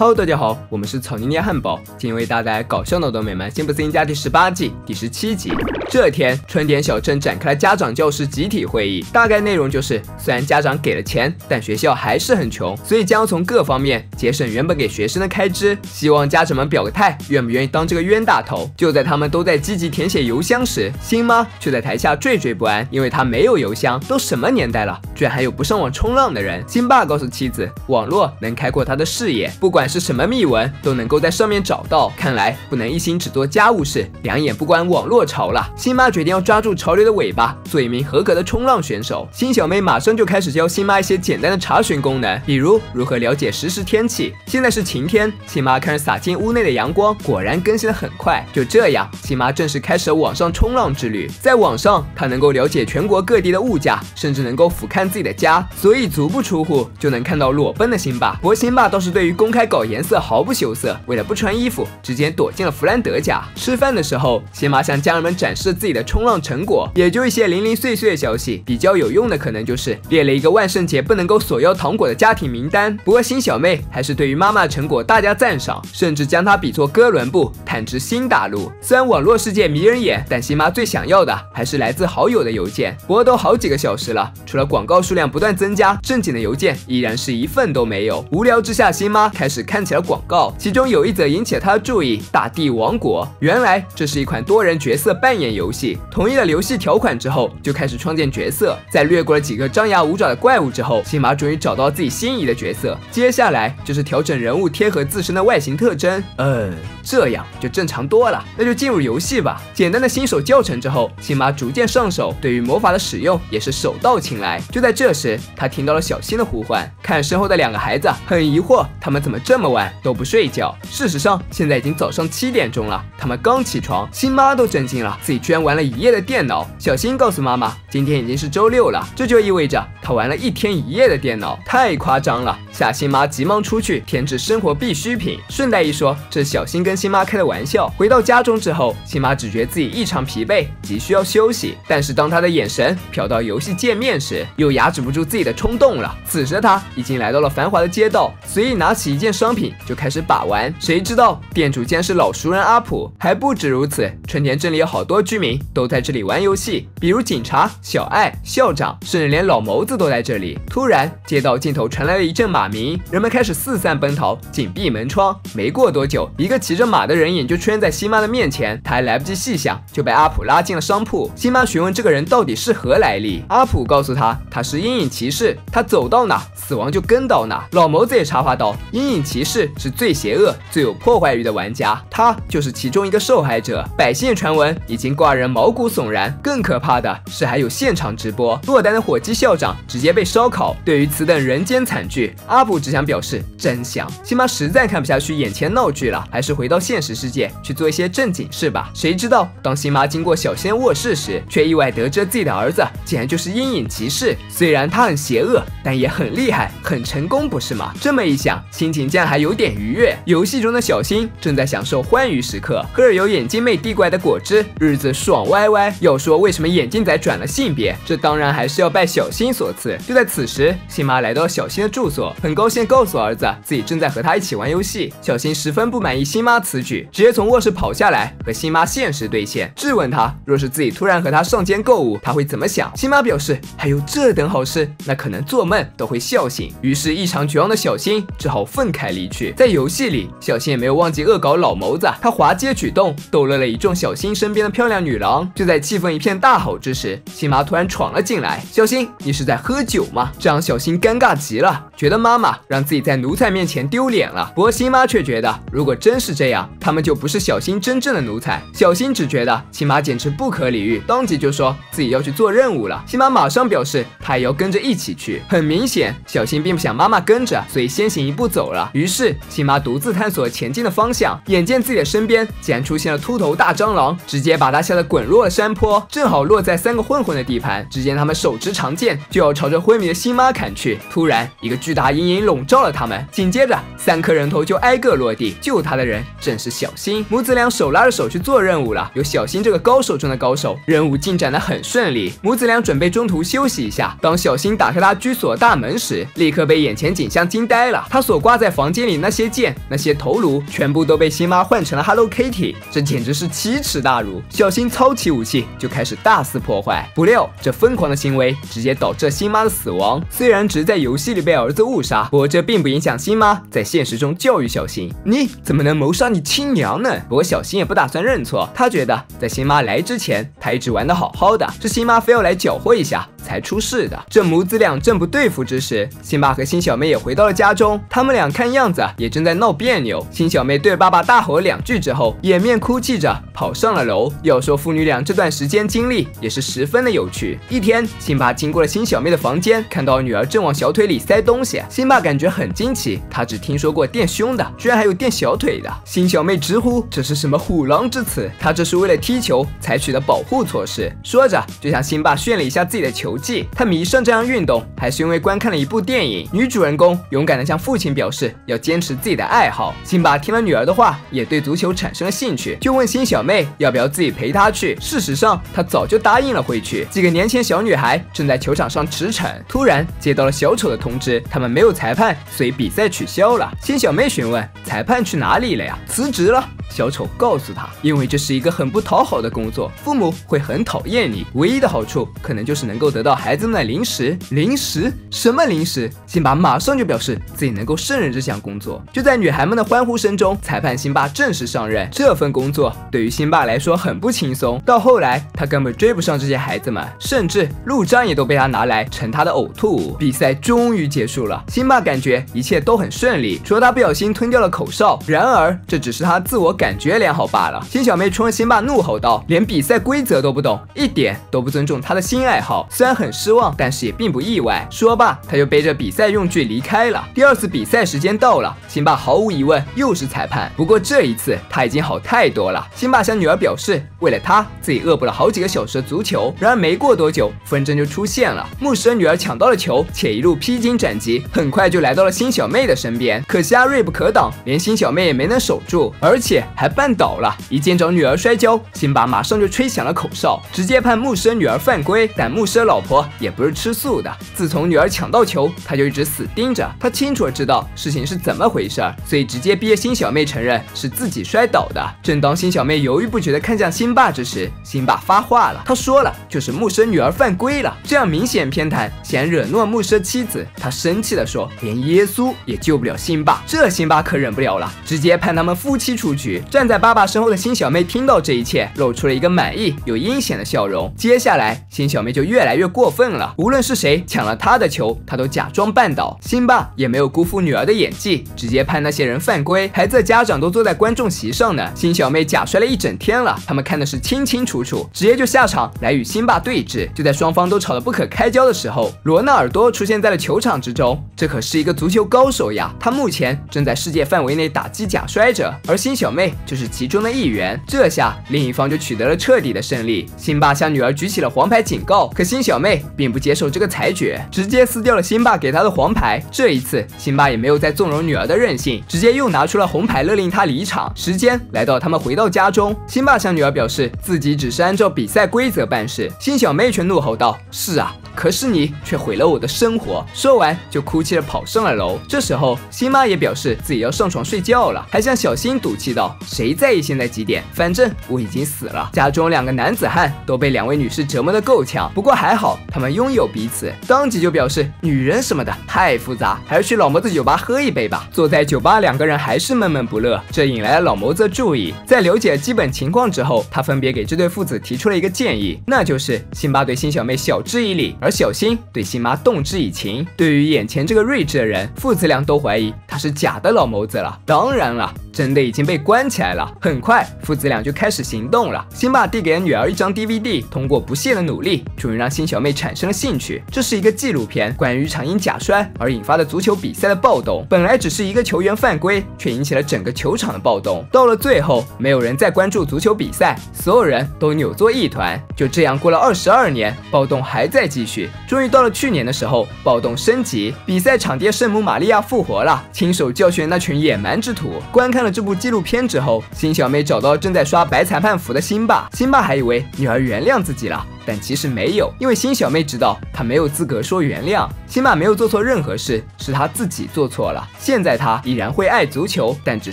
Hello，大家好，我们是草泥捏汉堡，今天为大家带来搞笑脑洞美们辛普森家第十八季第十七集。这天，春田小镇展开了家长教师集体会议，大概内容就是，虽然家长给了钱，但学校还是很穷，所以将要从各方面节省原本给学生的开支。希望家长们表个态，愿不愿意当这个冤大头？就在他们都在积极填写邮箱时，新妈却在台下惴惴不安，因为她没有邮箱。都什么年代了，居然还有不上网冲浪的人？新爸告诉妻子，网络能开阔他的视野，不管。是什么秘闻都能够在上面找到，看来不能一心只做家务事，两眼不关网络潮了。新妈决定要抓住潮流的尾巴，做一名合格的冲浪选手。新小妹马上就开始教新妈一些简单的查询功能，比如如何了解实时天气。现在是晴天，新妈看着洒进屋内的阳光，果然更新的很快。就这样，新妈正式开始了网上冲浪之旅。在网上，她能够了解全国各地的物价，甚至能够俯瞰自己的家，所以足不出户就能看到裸奔的辛巴。不过辛巴倒是对于公开搞。颜色毫不羞涩，为了不穿衣服，直接躲进了弗兰德家。吃饭的时候，新妈向家人们展示自己的冲浪成果，也就一些零零碎碎的消息。比较有用的可能就是列了一个万圣节不能够索要糖果的家庭名单。不过新小妹还是对于妈妈的成果大加赞赏，甚至将她比作哥伦布，探知新大陆。虽然网络世界迷人眼，但新妈最想要的还是来自好友的邮件。不过都好几个小时了，除了广告数量不断增加，正经的邮件依然是一份都没有。无聊之下，新妈开始。看起了广告，其中有一则引起了他的注意：大地王国。原来这是一款多人角色扮演游戏。同意了游戏条款之后，就开始创建角色。在掠过了几个张牙舞爪的怪物之后，新马终于找到自己心仪的角色。接下来就是调整人物贴合自身的外形特征。嗯，这样就正常多了。那就进入游戏吧。简单的新手教程之后，新马逐渐上手，对于魔法的使用也是手到擒来。就在这时，他听到了小新的呼唤，看身后的两个孩子，很疑惑，他们怎么这？这么晚都不睡觉。事实上，现在已经早上七点钟了，他们刚起床。新妈都震惊了，自己居然玩了一夜的电脑。小新告诉妈妈，今天已经是周六了，这就意味着他玩了一天一夜的电脑，太夸张了。夏新妈急忙出去添置生活必需品，顺带一说，这小新跟新妈开的玩笑。回到家中之后，新妈只觉自己异常疲惫，急需要休息。但是当她的眼神瞟到游戏界面时，又压制不住自己的冲动了。此时的她已经来到了繁华的街道，随意拿起一件商。品就开始把玩，谁知道店主竟然是老熟人阿普。还不止如此，春田镇里有好多居民都在这里玩游戏，比如警察小爱、校长，甚至连老谋子都在这里。突然，街道尽头传来了一阵马鸣，人们开始四散奔逃，紧闭门窗。没过多久，一个骑着马的人影就出现在新妈的面前，他还来不及细想，就被阿普拉进了商铺。新妈询问这个人到底是何来历，阿普告诉他，他是阴影骑士，他走到哪，死亡就跟到哪。老谋子也插话道，阴影骑。士是最邪恶、最有破坏欲的玩家，他就是其中一个受害者。百姓传闻已经挂人毛骨悚然，更可怕的是还有现场直播，落单的火鸡校长直接被烧烤。对于此等人间惨剧，阿普只想表示真香。辛妈实在看不下去眼前闹剧了，还是回到现实世界去做一些正经事吧。谁知道当辛妈经过小仙卧室时，却意外得知自己的儿子竟然就是阴影骑士。虽然他很邪恶，但也很厉害，很成功，不是吗？这么一想，心情竟然。还有点愉悦。游戏中的小新正在享受欢愉时刻，喝着由眼镜妹递过来的果汁，日子爽歪歪。要说为什么眼镜仔转了性别，这当然还是要拜小新所赐。就在此时，新妈来到小新的住所，很高兴告诉儿子自己正在和他一起玩游戏。小新十分不满意新妈此举，直接从卧室跑下来和新妈现实对线，质问他若是自己突然和他上街购物，他会怎么想？新妈表示还有这等好事，那可能做梦都会笑醒。于是异常绝望的小新只好愤慨。离去，在游戏里，小新也没有忘记恶搞老谋子。他滑稽举动逗乐了一众小新身边的漂亮女郎。就在气氛一片大好之时，新妈突然闯了进来。小新，你是在喝酒吗？这让小新尴尬极了，觉得妈妈让自己在奴才面前丢脸了。不过新妈却觉得，如果真是这样，他们就不是小新真正的奴才。小新只觉得亲妈简直不可理喻，当即就说自己要去做任务了。新妈马上表示，她也要跟着一起去。很明显，小新并不想妈妈跟着，所以先行一步走了。于是，新妈独自探索前进的方向，眼见自己的身边竟然出现了秃头大蟑螂，直接把他吓得滚落了山坡，正好落在三个混混的地盘。只见他们手持长剑，就要朝着昏迷的新妈砍去。突然，一个巨大阴影笼罩了他们，紧接着三颗人头就挨个落地。救他的人正是小新，母子俩手拉着手去做任务了。有小新这个高手中的高手，任务进展的很顺利。母子俩准备中途休息一下。当小新打开他居所大门时，立刻被眼前景象惊呆了。他所挂在房。房间里那些剑、那些头颅，全部都被辛巴换成了 Hello Kitty，这简直是奇耻大辱。小新操起武器就开始大肆破坏，不料这疯狂的行为直接导致辛妈的死亡。虽然只是在游戏里被儿子误杀，不过这并不影响辛妈在现实中教育小新：你怎么能谋杀你亲娘呢？不过小新也不打算认错，他觉得在辛妈来之前，他一直玩的好好的，是辛妈非要来搅和一下。才出事的。这母子俩正不对付之时，辛巴和辛小妹也回到了家中。他们俩看样子也正在闹别扭。辛小妹对爸爸大吼了两句之后，掩面哭泣着跑上了楼。要说父女俩这段时间经历也是十分的有趣。一天，辛巴经过了辛小妹的房间，看到女儿正往小腿里塞东西。辛巴感觉很惊奇，他只听说过垫胸的，居然还有垫小腿的。辛小妹直呼这是什么虎狼之词，她这是为了踢球采取的保护措施。说着就向辛巴炫了一下自己的球。球技他迷上这项运动，还是因为观看了一部电影。女主人公勇敢地向父亲表示要坚持自己的爱好。辛巴听了女儿的话，也对足球产生了兴趣，就问辛小妹要不要自己陪他去。事实上，他早就答应了回去。几个年轻小女孩正在球场上驰骋，突然接到了小丑的通知，他们没有裁判，所以比赛取消了。辛小妹询问裁判去哪里了呀？辞职了。小丑告诉他，因为这是一个很不讨好的工作，父母会很讨厌你。唯一的好处可能就是能够得到。孩子们的零食，零食什么零食？辛巴马上就表示自己能够胜任这项工作。就在女孩们的欢呼声中，裁判辛巴正式上任。这份工作对于辛巴来说很不轻松。到后来，他根本追不上这些孩子们，甚至路障也都被他拿来成他的呕吐物。比赛终于结束了，辛巴感觉一切都很顺利，除了他不小心吞掉了口哨。然而，这只是他自我感觉良好罢了。辛小妹冲着辛巴怒吼道：“连比赛规则都不懂，一点都不尊重他的新爱好。”虽然很。失望，但是也并不意外。说罢，他就背着比赛用具离开了。第二次比赛时间到了，辛巴毫无疑问又是裁判。不过这一次他已经好太多了。辛巴向女儿表示，为了他自己恶补了好几个小时的足球。然而没过多久，纷争就出现了。牧师的女儿抢到了球，且一路披荆斩棘，很快就来到了辛小妹的身边。可惜阿锐不可挡，连辛小妹也没能守住，而且还绊倒了。一见着女儿摔跤，辛巴马上就吹响了口哨，直接判牧师女儿犯规。但牧师老婆。也不是吃素的。自从女儿抢到球，他就一直死盯着。他清楚的知道事情是怎么回事，所以直接逼辛小妹承认是自己摔倒的。正当辛小妹犹豫不决的看向辛巴之时，辛巴发话了。他说了，就是牧师女儿犯规了。这样明显偏袒，显然惹怒了牧师妻子。他生气的说，连耶稣也救不了辛巴。这辛巴可忍不了了，直接判他们夫妻出局。站在爸爸身后的辛小妹听到这一切，露出了一个满意又阴险的笑容。接下来，辛小妹就越来越过。分了！无论是谁抢了他的球，他都假装绊倒。辛巴也没有辜负女儿的演技，直接判那些人犯规。孩子的家长都坐在观众席上呢。辛小妹假摔了一整天了，他们看的是清清楚楚，直接就下场来与辛巴对峙。就在双方都吵得不可开交的时候，罗纳尔多出现在了球场之中。这可是一个足球高手呀！他目前正在世界范围内打击假摔者，而辛小妹就是其中的一员。这下另一方就取得了彻底的胜利。辛巴向女儿举起了黄牌警告，可辛小妹。并不接受这个裁决，直接撕掉了辛巴给她的黄牌。这一次，辛巴也没有再纵容女儿的任性，直接又拿出了红牌，勒令她离场。时间来到他们回到家中，辛巴向女儿表示自己只是按照比赛规则办事，辛小妹却怒吼道：“是啊。”可是你却毁了我的生活。说完就哭泣着跑上了楼。这时候，辛妈也表示自己要上床睡觉了，还向小新赌气道：“谁在意现在几点？反正我已经死了。”家中两个男子汉都被两位女士折磨得够呛，不过还好他们拥有彼此，当即就表示女人什么的太复杂，还是去老谋子酒吧喝一杯吧。坐在酒吧，两个人还是闷闷不乐，这引来了老谋子的注意。在了解基本情况之后，他分别给这对父子提出了一个建议，那就是辛巴对辛小妹晓之以理。而而小新对辛妈动之以情。对于眼前这个睿智的人，父子俩都怀疑他是假的老谋子了。当然了。真的已经被关起来了。很快，父子俩就开始行动了。辛巴递给了女儿一张 DVD，通过不懈的努力，终于让辛小妹产生了兴趣。这是一个纪录片，关于一场因假摔而引发的足球比赛的暴动。本来只是一个球员犯规，却引起了整个球场的暴动。到了最后，没有人再关注足球比赛，所有人都扭作一团。就这样过了二十二年，暴动还在继续。终于到了去年的时候，暴动升级，比赛场地圣母玛利亚复活了，亲手教训那群野蛮之徒。观看了。这部纪录片之后，辛小妹找到正在刷白裁判服的辛爸，辛爸还以为女儿原谅自己了。但其实没有，因为新小妹知道她没有资格说原谅。辛巴没有做错任何事，是她自己做错了。现在她依然会爱足球，但只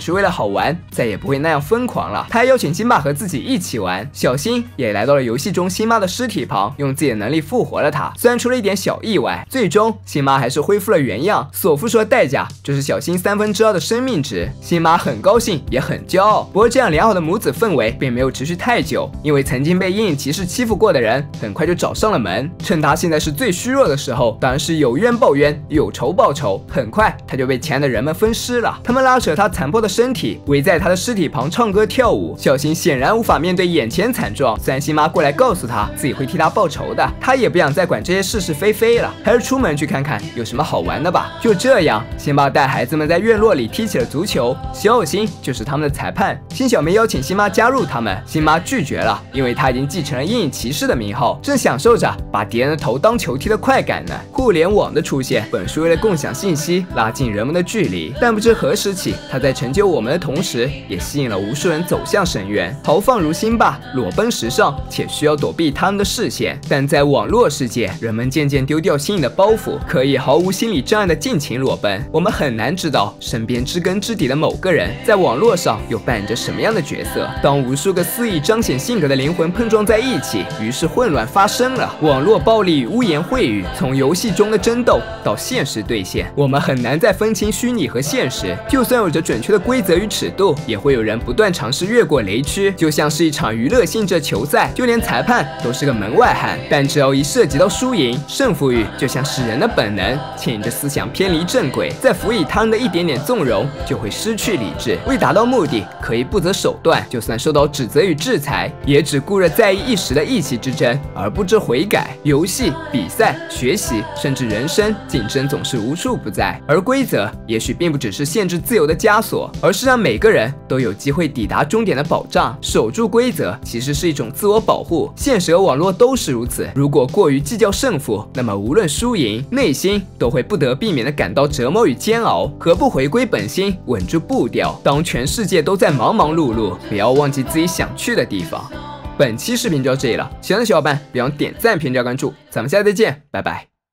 是为了好玩，再也不会那样疯狂了。她还邀请辛巴和自己一起玩。小新也来到了游戏中辛巴的尸体旁，用自己的能力复活了他。虽然出了一点小意外，最终辛巴还是恢复了原样。所付出的代价就是小新三分之二的生命值。辛巴很高兴，也很骄傲。不过这样良好的母子氛围并没有持续太久，因为曾经被阴影骑士欺负过的人很快就找上了门。趁他现在是最虚弱的时候，当然是有。冤报冤，有仇报仇。很快，他就被前的人们分尸了。他们拉扯他残破的身体，围在他的尸体旁唱歌跳舞。小新显然无法面对眼前惨状。虽然新妈过来告诉他自己会替他报仇的，他也不想再管这些是是非非了，还是出门去看看有什么好玩的吧。就这样，辛巴带孩子们在院落里踢起了足球。小新就是他们的裁判。新小梅邀请新妈加入他们，新妈拒绝了，因为她已经继承了阴影骑士的名号，正享受着把敌人的头当球踢的快感呢。互联网。的出现本是为了共享信息，拉近人们的距离，但不知何时起，它在成就我们的同时，也吸引了无数人走向深渊。豪放如辛巴，裸奔时尚，且需要躲避他们的视线。但在网络世界，人们渐渐丢掉心里的包袱，可以毫无心理障碍的尽情裸奔。我们很难知道身边知根知底的某个人，在网络上又扮演着什么样的角色。当无数个肆意彰显性格的灵魂碰撞在一起，于是混混乱发生了。网络暴力与污言秽语，从游戏中的。争斗到现实兑现，我们很难再分清虚拟和现实。就算有着准确的规则与尺度，也会有人不断尝试越过雷区。就像是一场娱乐性质球赛，就连裁判都是个门外汉。但只要一涉及到输赢，胜负欲就像是人的本能，牵引着思想偏离正轨，再辅以他人的一点点纵容，就会失去理智。为达到目的，可以不择手段。就算受到指责与制裁，也只顾着在意一时的意气之争，而不知悔改。游戏、比赛、学习，甚至人。生竞争总是无处不在，而规则也许并不只是限制自由的枷锁，而是让每个人都有机会抵达终点的保障。守住规则其实是一种自我保护，现实和网络都是如此。如果过于计较胜负，那么无论输赢，内心都会不得避免的感到折磨与煎熬。何不回归本心，稳住步调？当全世界都在忙忙碌碌，不要忘记自己想去的地方。本期视频就到这里了，喜欢的小伙伴别忘点赞、评价、关注，咱们下期再见，拜拜。